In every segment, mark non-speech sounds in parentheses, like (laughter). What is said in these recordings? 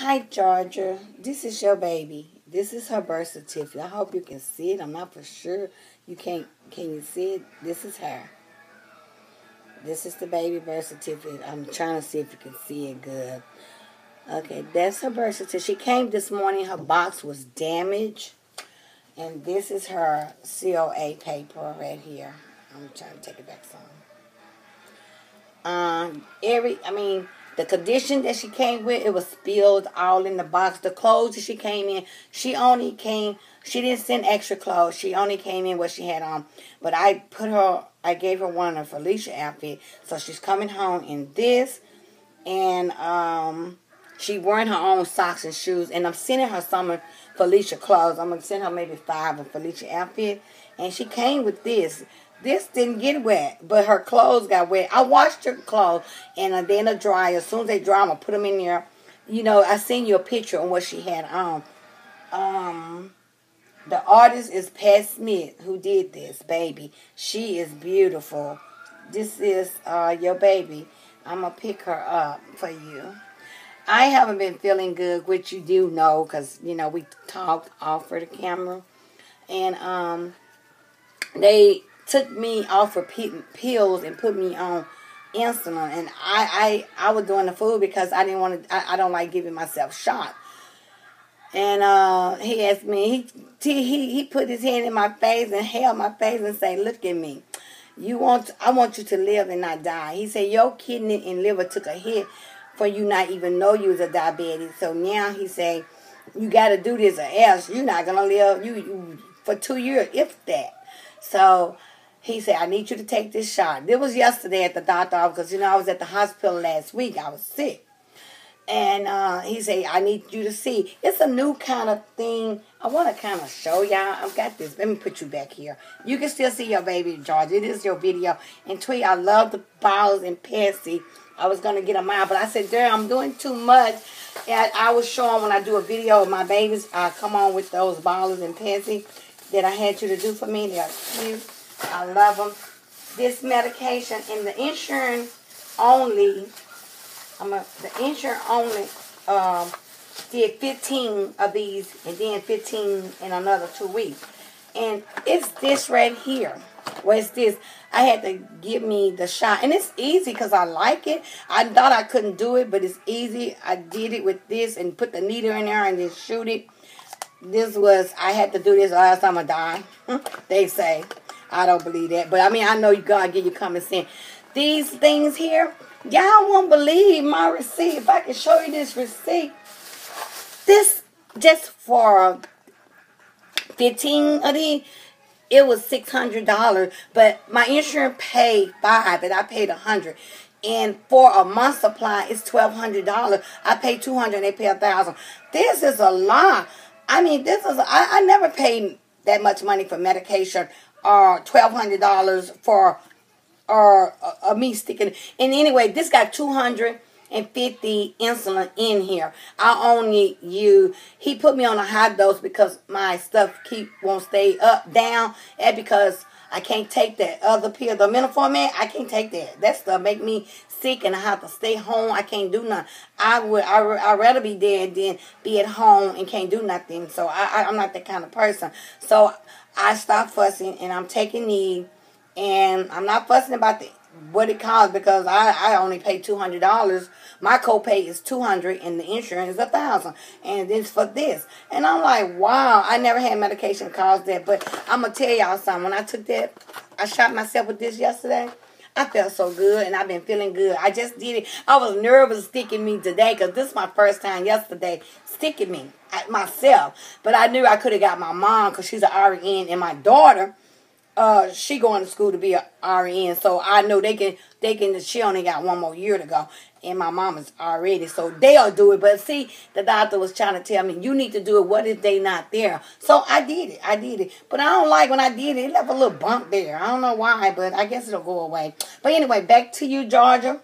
Hi, Georgia. This is your baby. This is her birth certificate. I hope you can see it. I'm not for sure. You can't. Can you see it? This is her. This is the baby birth certificate. I'm trying to see if you can see it good. Okay, that's her birth certificate. She came this morning. Her box was damaged. And this is her COA paper right here. I'm trying to take it back some. Um, every, I mean, the condition that she came with, it was spilled all in the box. The clothes that she came in, she only came, she didn't send extra clothes. She only came in what she had on. But I put her, I gave her one of Felicia outfit. So she's coming home in this. And um, she wearing her own socks and shoes. And I'm sending her some of Felicia clothes. I'm going to send her maybe five of Felicia outfit. And she came with this. This didn't get wet, but her clothes got wet. I washed her clothes and uh, then a dryer. As soon as they dry, I'm gonna put them in there. You know, I seen you a picture on what she had on. Um, the artist is Pat Smith who did this, baby. She is beautiful. This is uh, your baby. I'm gonna pick her up for you. I haven't been feeling good, which you do know, cause you know we talked off for the camera, and um, they took me off of pills and put me on insulin. And I, I, I was doing the food because I didn't want to, I, I don't like giving myself shot. And uh, he asked me, he, he, he put his hand in my face and held my face and say, look at me. You want, I want you to live and not die. He said, your kidney and liver took a hit for you not even know you was a diabetic. So now he say, you got to do this or else you're not going to live you, you for two years, if that. So he said, I need you to take this shot. It was yesterday at the doctor because, you know, I was at the hospital last week. I was sick. And uh, he said, I need you to see. It's a new kind of thing. I want to kind of show y'all. I've got this. Let me put you back here. You can still see your baby, George. It is your video. And Tweet, I love the balls and Patsy. I was going to get them out, but I said, Darren, I'm doing too much. And I was showing when I do a video of my babies, I come on with those ballers and Patsy that I had you to do for me. They're cute. I love them. This medication and the insurance only, I'm a, the insurance only um, did 15 of these and then 15 in another two weeks. And it's this right here. What's this? I had to give me the shot. And it's easy because I like it. I thought I couldn't do it, but it's easy. I did it with this and put the needle in there and then shoot it. This was, I had to do this else I'm going to die. they say. I don't believe that. But I mean, I know you God give you common sense. These things here, y'all won't believe my receipt. If I can show you this receipt, this just for 15 of these, it was $600. But my insurance paid five, and I paid a 100 and for a month supply it's twelve hundred dollars. I pay two hundred, they pay a thousand. This is a lot. I mean, this is I, I never paid that much money for medication hundred dollars for or uh, me sticking. And anyway, this got two hundred and fifty insulin in here. I only you. He put me on a high dose because my stuff keep won't stay up down, and because I can't take that other pill, the metformin. I can't take that. That stuff make me sick, and I have to stay home. I can't do nothing. I would. I I rather be dead than be at home and can't do nothing. So I, I I'm not that kind of person. So I stopped fussing and I'm taking knee and I'm not fussing about the what it costs because I, I only pay two hundred dollars. My copay is two hundred and the insurance is a thousand. And it's for this. And I'm like, wow, I never had medication cause that. But I'm gonna tell y'all something. When I took that I shot myself with this yesterday. I felt so good and I've been feeling good. I just did it. I was nervous sticking me today because this is my first time yesterday sticking me at myself. But I knew I could have got my mom because she's an RN and my daughter, uh, she going to school to be a RN. So I know they can, they can, she only got one more year to go. And my mom is already, so they'll do it. But see, the doctor was trying to tell me, you need to do it. What if they not there? So I did it. I did it. But I don't like when I did it. It left a little bump there. I don't know why, but I guess it'll go away. But anyway, back to you, Georgia.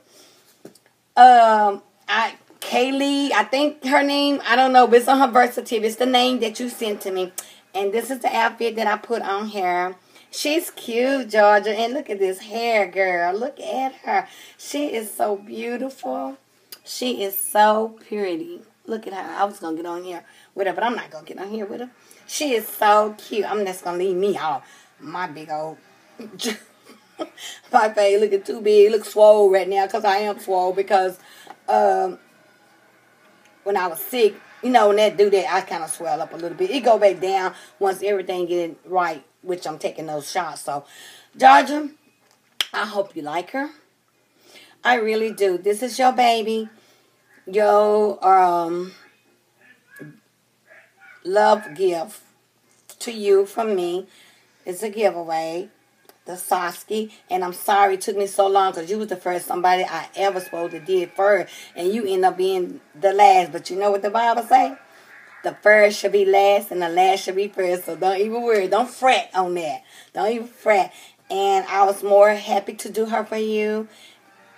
Um, I Kaylee, I think her name, I don't know, but it's on her birth certificate. It's the name that you sent to me. And this is the outfit that I put on her. She's cute, Georgia. And look at this hair, girl. Look at her. She is so beautiful. She is so pretty. Look at her. I was gonna get on here with her, but I'm not gonna get on here with her. She is so cute. I'm just gonna leave me off. My big old (laughs) my face looking too big, look swole right now because I am swole because um, when I was sick, you know, when that do that, I kind of swell up a little bit. It go back down once everything get right, which I'm taking those shots. So, Georgia, I hope you like her. I really do. This is your baby. Your um love gift to you from me. It's a giveaway the Saskia. And I'm sorry it took me so long because you was the first somebody I ever supposed to did first. And you end up being the last. But you know what the Bible say? The first should be last and the last should be first. So don't even worry. Don't fret on that. Don't even fret. And I was more happy to do her for you.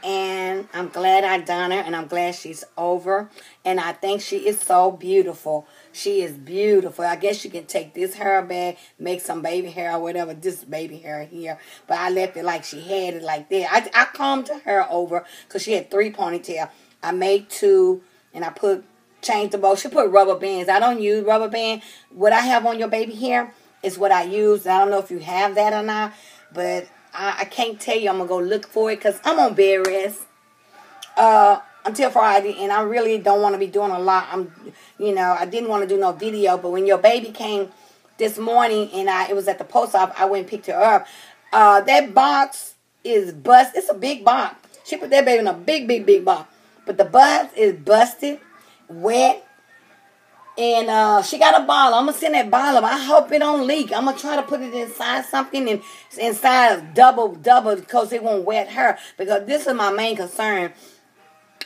And I'm glad I done her. And I'm glad she's over. And I think she is so beautiful. She is beautiful. I guess you can take this hair back, make some baby hair or whatever, this baby hair here. But I left it like she had it like that. I, I combed her over because she had three ponytail. I made two and I put, changed the bow. She put rubber bands. I don't use rubber band. What I have on your baby hair is what I use. I don't know if you have that or not, but I, I can't tell you. I'm to go look for it because I'm on bed rest. Uh, until Friday, and I really don't want to be doing a lot. I'm, you know, I didn't want to do no video, but when your baby came this morning and I it was at the post office, I went and picked her up. Uh, that box is bust. It's a big box. She put that baby in a big, big, big box, but the box is busted, wet. And uh, she got a bottle. I'm gonna send that bottle. I hope it don't leak. I'm gonna try to put it inside something and inside double, double because it won't wet her. Because this is my main concern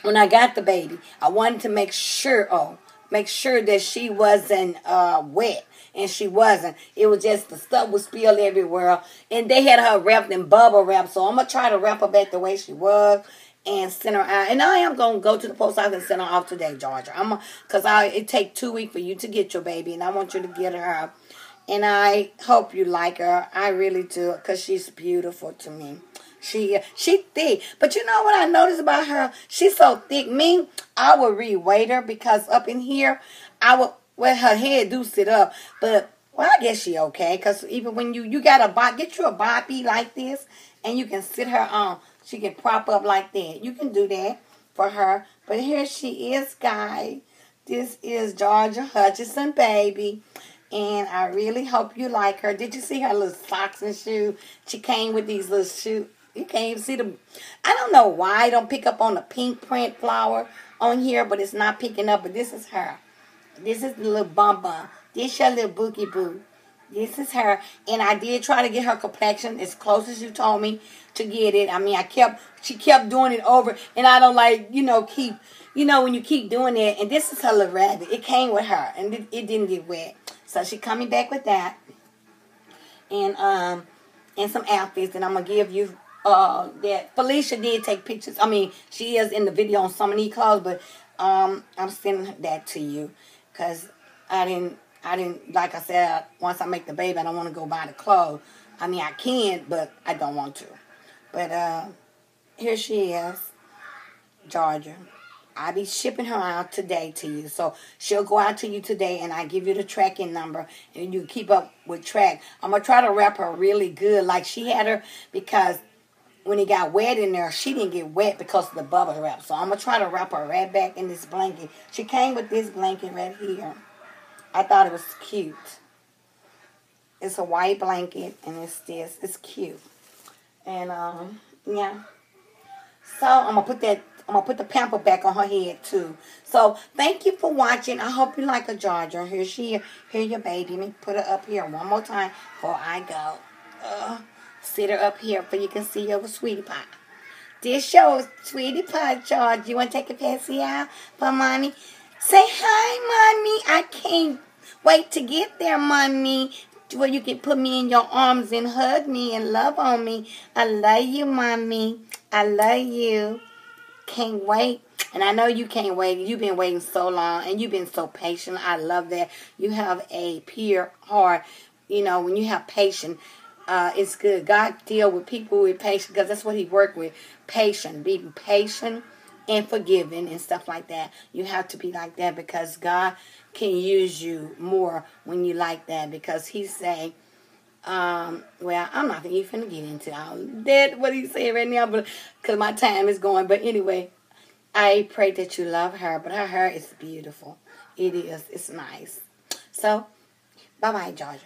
when I got the baby, I wanted to make sure, oh, make sure that she wasn't uh, wet. And she wasn't. It was just the stuff was spilled everywhere. And they had her wrapped in bubble wrap. So I'm going to try to wrap her back the way she was and send her out. And I am to go to the post office and send her off today, Georgia. I'm Because I it take two weeks for you to get your baby. And I want you to get her. And I hope you like her. I really do. Because she's beautiful to me. She she thick. But you know what I noticed about her? She's so thick. Me, I would reweight her because up in here, I would well her head do sit up. But well, I guess she okay. Cause even when you you got a bot, get you a bobby like this, and you can sit her on. She can prop up like that. You can do that for her. But here she is, guys. This is Georgia Hutchinson, baby. And I really hope you like her. Did you see her little socks and shoe? She came with these little shoes you can't even see them. I don't know why I don't pick up on the pink print flower on here, but it's not picking up. But this is her. This is the little bum bum. This your little boogie boo. This is her. And I did try to get her complexion as close as you told me to get it. I mean, I kept, she kept doing it over. And I don't like, you know, keep, you know, when you keep doing it. And this is her little rabbit. It came with her. And it, it didn't get wet. So she coming back with that. And, um, and some outfits. And I'm going to give you uh, that Felicia did take pictures. I mean, she is in the video on some of these clothes, but um, I'm sending that to you because I didn't, I didn't, like I said, once I make the baby, I don't want to go buy the clothes. I mean, I can, but I don't want to. But uh, here she is, Georgia. I'll be shipping her out today to you. So she'll go out to you today and I give you the tracking number and you keep up with track. I'm going to try to wrap her really good like she had her because when it got wet in there, she didn't get wet because of the bubble wrap. So I'm going to try to wrap her right back in this blanket. She came with this blanket right here. I thought it was cute. It's a white blanket, and it's this. It's cute. And, um, yeah. So I'm to put that, I'm to put the pamper back on her head, too. So thank you for watching. I hope you like a Georgia. Here she, is. here your baby. Let me put her up here one more time before I go. Uh, Sit her up here so you can see your sweetie pie. This show Sweetie Pie George. You want to take a passy out for mommy? Say hi, mommy. I can't wait to get there, mommy. Where you can put me in your arms and hug me and love on me. I love you, mommy. I love you. Can't wait. And I know you can't wait. You've been waiting so long and you've been so patient. I love that. You have a pure heart. You know, when you have patience, uh, it's good. God deal with people with patience because that's what He worked with. Patient, being patient and forgiving and stuff like that. You have to be like that because God can use you more when you like that because He say, um, well, I'm not even gonna get into all that what He said right now, but because my time is going. But anyway, I pray that you love her. But her hair is beautiful. It is. It's nice. So, bye bye, Georgia.